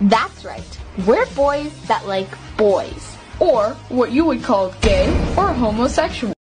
That's right. We're boys that like boys. Or what you would call gay or homosexual.